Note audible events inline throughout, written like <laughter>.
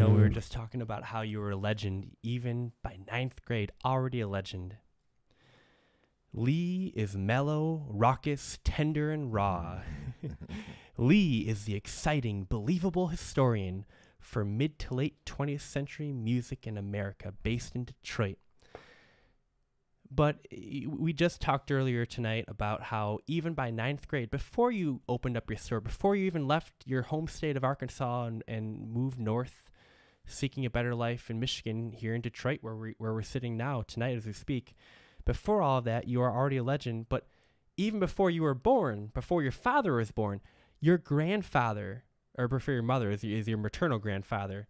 know, we were mm-hmm. just talking about how you were a legend, even by ninth grade, already a legend. Lee is mellow, raucous, tender, and raw. <laughs> <laughs> Lee is the exciting, believable historian for mid to late 20th century music in America, based in Detroit. But we just talked earlier tonight about how even by ninth grade, before you opened up your store, before you even left your home state of Arkansas and, and moved north, seeking a better life in Michigan, here in Detroit, where we where we're sitting now tonight as we speak, before all of that, you are already a legend. But even before you were born, before your father was born, your grandfather, or before your mother, is, is your maternal grandfather.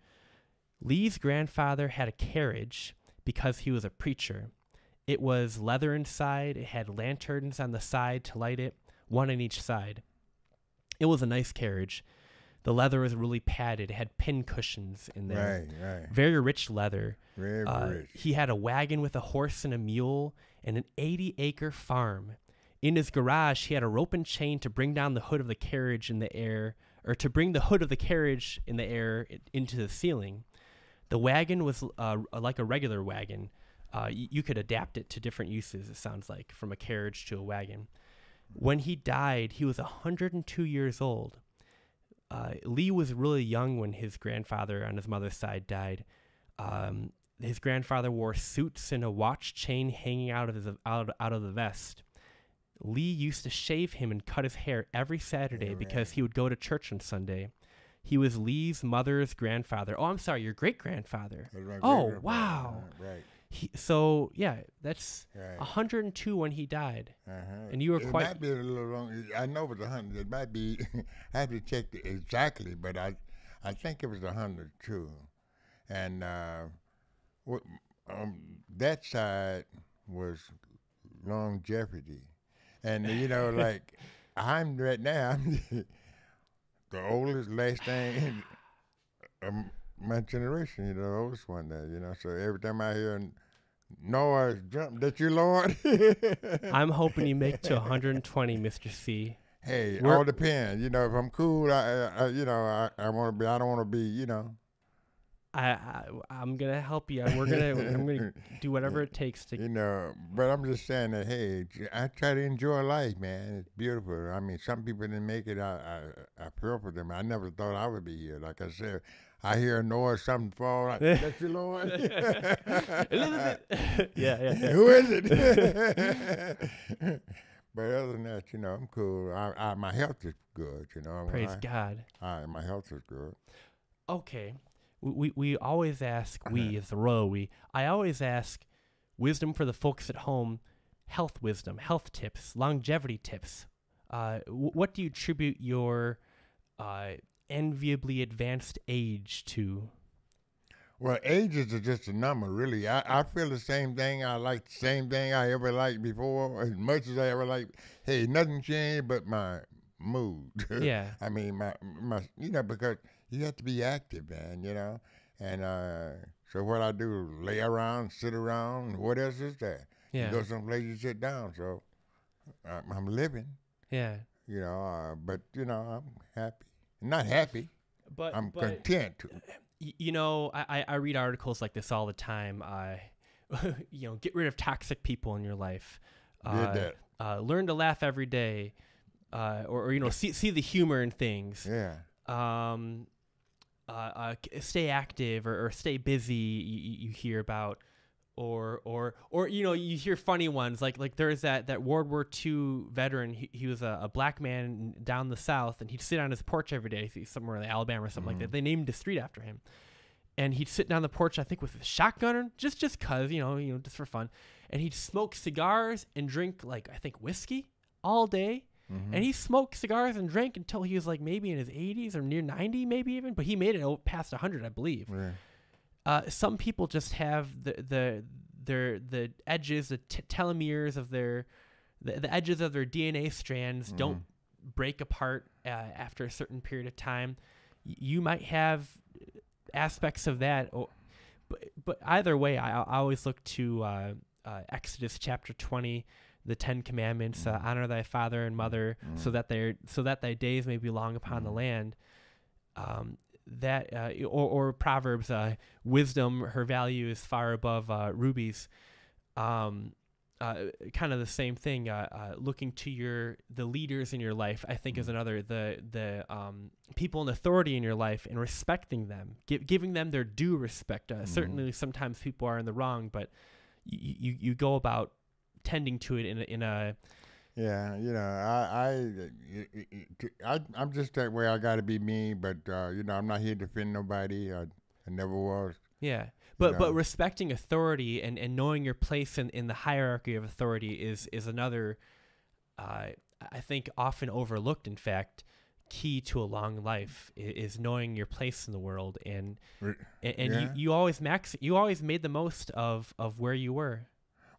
Lee's grandfather had a carriage because he was a preacher. It was leather inside, it had lanterns on the side to light it, one on each side. It was a nice carriage. The leather was really padded, it had pin cushions in there. Right, right. Very rich leather. Very Uh, rich. he had a wagon with a horse and a mule and an 80 acre farm. In his garage, he had a rope and chain to bring down the hood of the carriage in the air, or to bring the hood of the carriage in the air into the ceiling. The wagon was uh, like a regular wagon. Uh, you could adapt it to different uses, it sounds like, from a carriage to a wagon. When he died, he was 102 years old. Uh, Lee was really young when his grandfather on his mother's side died. Um, his grandfather wore suits and a watch chain hanging out of his out, out of the vest. Lee used to shave him and cut his hair every Saturday because he would go to church on Sunday. He was Lee's mother's grandfather. Oh, I'm sorry, your great grandfather. Oh, wow. Right, He, so yeah, that's right. 102 when he died. Uh-huh. And you were it quite- might be a little long. I know it was hundred. It might be. <laughs> I have to check exactly, but I, I think it was 102, and uh, what, um, that side was longevity, and you know, <laughs> like I'm right now. I'm <laughs> the oldest, last thing. Um, my generation, you know, the oldest one there, you know. So every time I hear Noah jump, that you, Lord? <laughs> I'm hoping you make to 120, Mr. C. Hey, We're- all depends. You know, if I'm cool, I, I I- you know, I, I want to be. I don't want to be. You know. I, I I'm gonna help you. We're gonna I'm gonna <laughs> do whatever it takes to You know, but I'm just saying that. Hey, I try to enjoy life, man. It's beautiful. I mean, some people didn't make it. I I, I feel for them. I never thought I would be here. Like I said, I hear a noise, something fall. Like, That's your Lord. <laughs> Elizabeth. <laughs> yeah, yeah, yeah. Who is it? but other than that, you know, I'm cool. I, I, my health is good. You know. Praise I, God. I, my health is good. Okay. We, we, always ask, Uh-huh. we as the royal we, I always ask wisdom for the folks at home, health wisdom, health tips, longevity tips. Uh, w- what do you attribute your uh, enviably advanced age to? Well, ages are just a number, really. I, I feel the same thing. I like the same thing I ever liked before, as much as I ever liked. Hey, nothing changed but my mood. <laughs> Yeah. I mean, my my, you know, because you have to be active, man. You know, and uh, so what I do, lay around, sit around. What else is there? Yeah. You go someplace, you sit down. So I'm, I'm living. Yeah. You know, uh, but you know, I'm happy. Not happy. But, I'm but content. you know, I, I read articles like this all the time. I, <laughs> you know, get rid of toxic people in your life. Did Uh, that. uh, learn to laugh every day, uh, or, or you know, see see the humor in things. Yeah. Um, uh, uh, stay active or, or stay busy. You, you hear about, or or or you know, you hear funny ones like like there's that that World War II veteran. He, he was a, a black man down the South, and he'd sit on his porch every day, he's somewhere in Alabama or something like that. They named a street after him and he'd sit down the porch, I think, with a shotgun, just just cause you know, you know, just for fun, and he'd smoke cigars and drink like I think whiskey all day, and he smoked cigars and drank until he was like maybe in his 80s or near 90, maybe even, but he made it past 100, I believe. Uh, some people just have the the their the edges, the t- telomeres of their the, the edges of their DNA strands don't break apart uh, after a certain period of time. Y- You might have aspects of that, or, but but either way, I, I always look to uh, uh, Exodus chapter twenty, the Ten Commandments: uh, honor thy father and mother, so that their so that thy days may be long upon the land. Um, that uh, or, or Proverbs, uh, wisdom, her value is far above uh, rubies. Um, uh, kind of the same thing. Uh, uh, looking to your the leaders in your life, I think, is another the the um, people in authority in your life and respecting them, gi- giving them their due respect. Uh, Mhm. Certainly, sometimes people are in the wrong, but you you, you go about tending to it in a, in a Yeah, you know, I, I, I, I'm just that way. I got to be me, but uh, you know, I'm not here to defend nobody. I, I never was. yeah. But Yeah. but respecting authority and, and knowing your place in, in the hierarchy of authority is is another, uh, I think often overlooked. In fact, key to a long life is knowing your place in the world and and, and Yeah. you, you always max you always made the most of of where you were.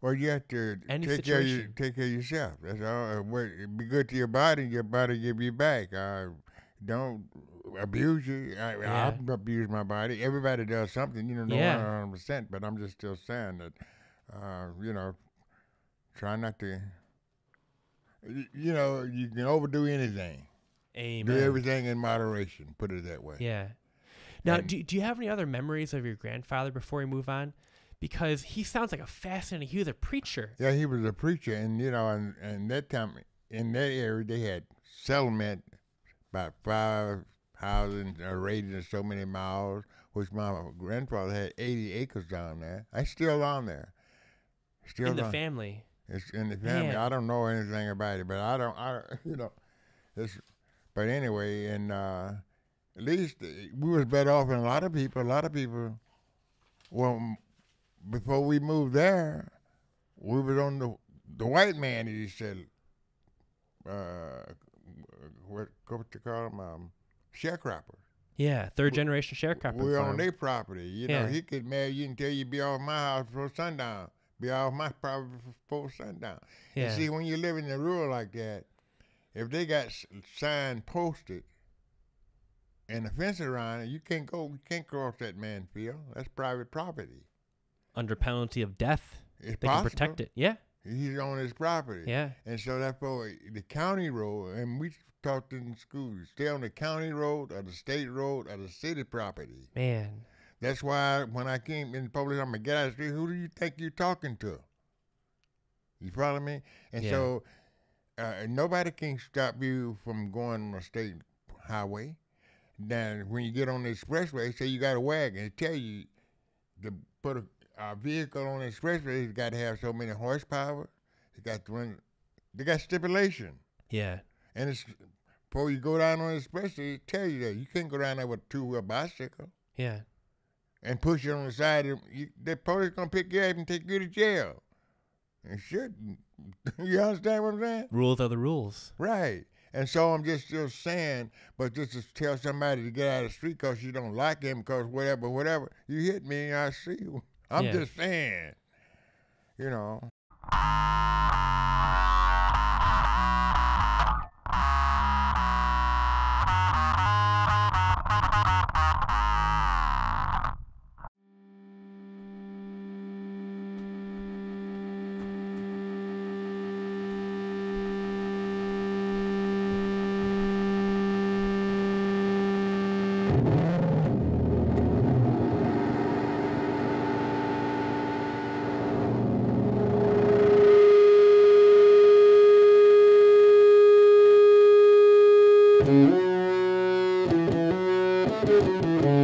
Well, you have to Any take care of you, take care of yourself. That's all. Uh, be good to your body. Your body give you back. Uh, don't abuse you. I, Yeah. I abuse my body. Everybody does something. You know, no Yeah. 100 percent. But I'm just still saying that. Uh, you know, try not to. You know, you can overdo anything. Amen. Do everything in moderation. Put it that way. Yeah. Now, And- do, do you have any other memories of your grandfather before we move on? Because he sounds like a fascinating. He was a preacher. Yeah, he was a preacher, and you know, and, and that time in that area they had settlement about five houses uh, radius so many miles, which my grandfather had eighty acres down there. I still on there, still in the on- family. It's in the family. Man. I don't know anything about it, but I don't. I <laughs> you know, it's. But anyway, and uh, at least we was better off than a lot of people. A lot of people. Well, before we moved there, we was on the the white man. He said, uh, what what you call him Um, sharecroppers. Yeah, third generation sharecropper. We're on their property. You Yeah. know, he could marry you until you be off my house before sundown. Be off my property before sundown. Yeah. And see, when you live in the rural like that, if they got sign posted and a fence around it, you can't go. You can't cross that man field. That's private property. Under penalty of death. It's They possible. can protect it. Yeah, He's on his property. yeah, And so therefore, the county road, and we talked in school, stay on the county road or the state road or the city property. man. That's why when I came in public, I'm a guy, out the street. Who do you think you're talking to? You follow me? And Yeah. so uh, nobody can stop you from going on a state highway. Then when you get on the expressway, say you got a wagon, they tell you to put a, a vehicle on the expressway, it's got to have so many horsepower. It got to run. They got stipulation, Yeah, and it's before you go down on the expressway, they tell you that you can't go down there with a two wheel bicycle. yeah, and push you on the side. Of, you, the police gonna pick you up and take you to jail. And shit, <laughs> you understand what I'm saying? rules are the rules. Right. And so I'm just still saying, but just to tell somebody to get out of the street because you don't like him, because whatever, whatever, you hit me, I see you. I'm Yeah. just saying, you know. Thank you.